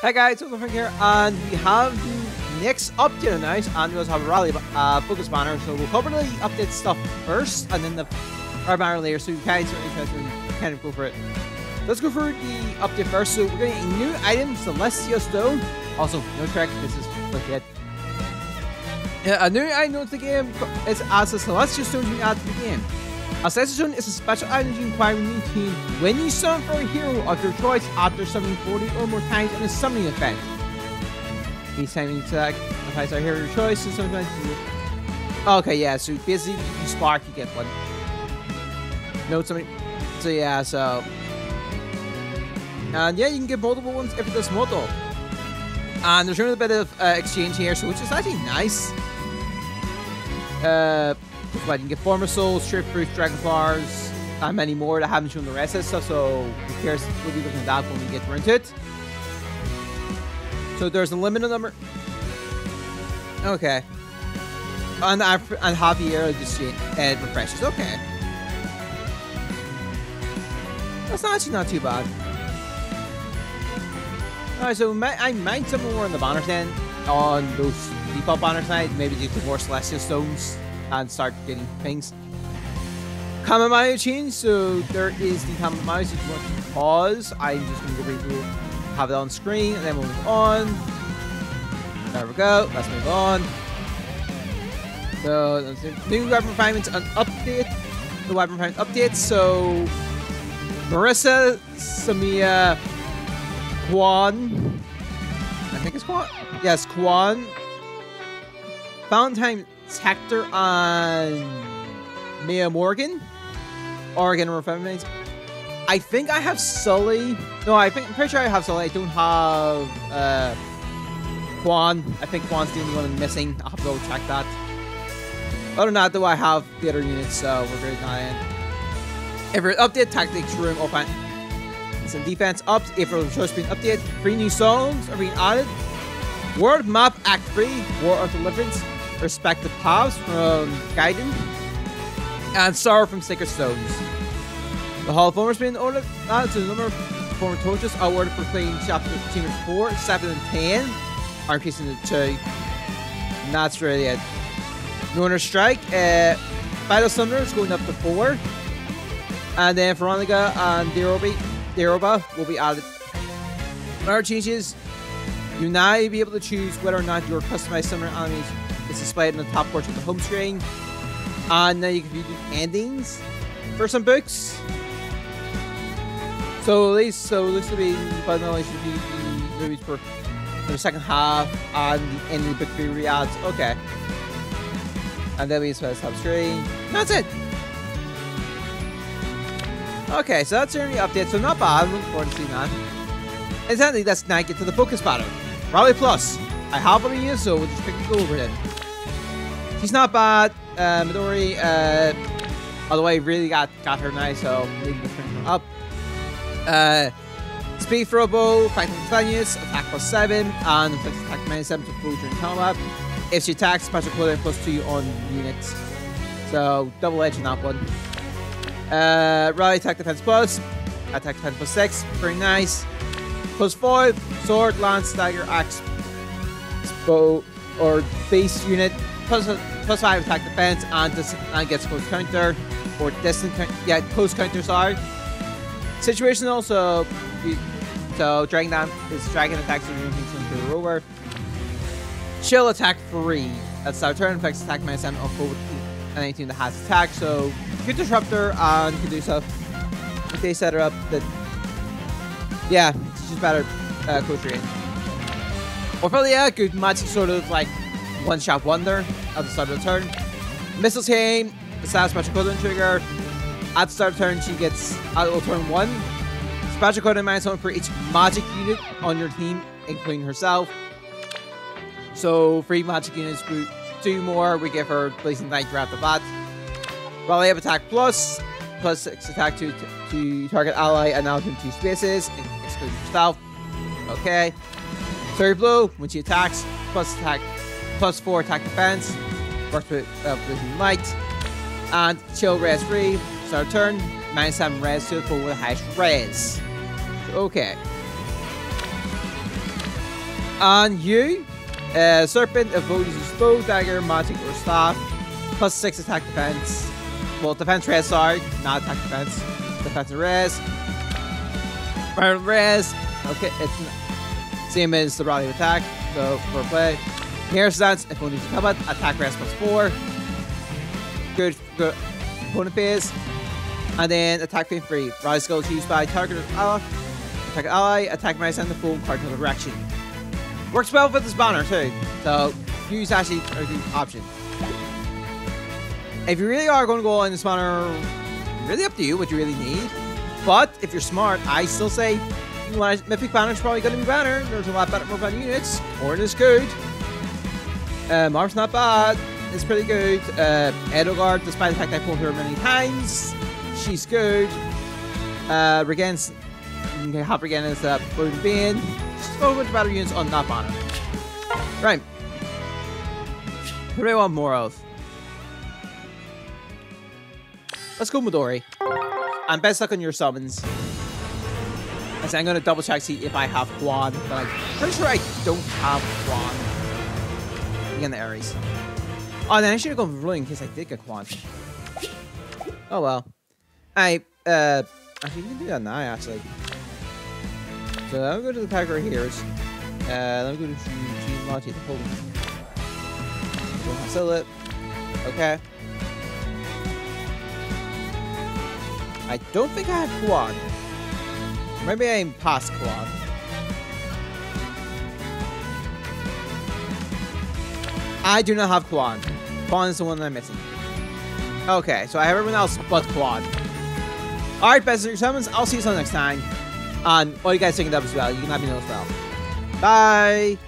Hey guys, it's Frank here, and we have the next update announced, and we also have a rally uh, focus banner. So we'll cover the update stuff first, and then the our banner later. So you can start interested kind of go for it. Let's go for the update first. So we're getting a new item, Celestial Stone. Also, no trick, this is legit. A new item to the game is as a Celestial Stone you add to the game. A Stone is a special when you team when you summon for a hero of your choice after summoning 40 or more times in a summoning event. Each time you attack, applies our hero of your choice, and sometimes. Okay, yeah, so basically, you spark, you get one. No, somebody. So, yeah, so. And yeah, you can get multiple ones if it does multiple. And there's a little bit of uh, exchange here, so which is actually nice. Uh, but you can get Forma Souls, Strip Fruit, Dragon Flowers, and many more that haven't shown the rest of stuff, so who cares? We'll be looking at that when we get into it. So there's a limited number. Okay. And, and year just uh, refreshes. Okay. That's not actually not too bad. Alright, so I might some more on the banners then on those default banner side. Maybe do more celestial stones and start getting things. Kamamayo change, so there is the Kamamayo, so if you want to pause, I'm just going to through, have it on screen, and then we'll move on. There we go, let's move on. So, new weapon refinements and update. The weapon refinement update, so Marisa, Samia, Quan, I think it's Quan. Yes, Quan. Valentine Hector on Mia Morgan. Oregon Refinements. I think I have Sully. No, I think I'm pretty sure I have Sully. I don't have uh Quan. I think Quan's the only one I'm missing. I'll have to go check that. Other than that, though, I have the other units, so we're good now. We update tactics room, open. Some defense ups. Our choice being updated, three new songs are being added. World Map Act 3, War of Deliverance, respective paths from Gaiden, and Sorrow from Sacred Stones. The Hall of has been ordered added to the number of Forma Torches awarded for playing chapter chambers 4, 7, and 10 are increasing to 2. And that's really it. Northern Strike, uh, Battle Summoner is going up to 4. And then Veronica and Deroba, Deroba will be added. Other changes, you now be able to choose whether or not your customized summoner enemies is displayed in the top portion of the home screen. Uh, and then you can view the endings for some books. So at least, so this will be, but no, should be the movies for the second half and the end of the book three ads. Okay. And then we just top screen. That's it. Okay, so that's the only update. So not bad. I'm looking forward to seeing that. Incidentally, let's now get to the focus battle. Rally Plus. I have of you, so we'll just quickly go over it. She's not bad. Uh, Midori, uh, although I really got got her nice, so maybe bring her up. Uh, speed throw bow, fighting miscellaneous, attack plus 7, and inflicts attack minus 7 to full during combat. If she attacks, special clothing plus 2 on units. So, double edge on that one. Uh, rally attack defense plus, attack defense plus 6, very nice. Plus 5, sword, lance, dagger, axe, bow, or base unit. Plus, plus 5 attack defense, and gets close counter, or distant. Yeah, close counter, sorry. Situation also, so Dragon Dam is Dragon attacks when moving to the rover. Chill attack free. That's our turn, affects attack minus 7 on forward and anything that has attack. So, good disruptor do stuff. If they set her up, that yeah, she's better uh, close range. Or probably yeah, good magic sort of like one shot wonder at the start of the turn. Missiles came, the special code trigger. At the start of the turn, she gets out at turn one. Special code minus one for each magic unit on your team, including herself. So three magic units, two more, we give her Blazing Knight right the bat. Rally up attack plus, plus six attack to, to, target ally and now in two spaces, excluding yourself. Okay. Third Blow, when she attacks, plus attack, plus four attack defense, works with uh, Light. And chill res free, start turn, minus 7 res to full with highest res. Okay. And you, uh, Serpent, Bo uses bow, dagger, magic, or staff, plus 6 attack defense. Well, defense res, sorry, not attack defense. Defense res. Fire res. Okay, it's same as the rally attack, so for play. Mirror stance, if to combat, attack res plus 4. Good, good opponent phase. And then attack phase free. Rise skills used by target ally. Attack ally, attack my send the full card to direction. Works well with this banner too. So use actually a good option. If you really are going to go in this banner, really up to you what you really need. But if you're smart, I still say Mythic Banner is probably going to be better. There's a lot better, more better units. Horn is good. Uh, Marv's not bad. It's pretty good. Uh, Edelgard, despite the fact I pulled her many times, she's good. Uh, Regen's Hop Regen is uh, Bodin Bean. Just go with better units on that banner. Right. Who do I want more of? Let's go Midori. I'm best luck on your summons. I I'm gonna double check see if I have Quan, but I'm pretty sure I don't have Quan. Again, the Aries. Oh, then I should have gone for in case I did get Quan. Oh well. I uh actually you can do that now actually. So I'll go to the Tiger Heroes. Uh let me go to Gene Lottie the Holy. We'll sell it. Okay. I don't think I have Quan. Maybe I'm past Quan. I do not have Quan. Quan is the one that I'm missing. Okay, so I have everyone else but Quan. Alright, best of your summons. I'll see you next time. And what you guys think of that as well? You can let me know as well. Bye!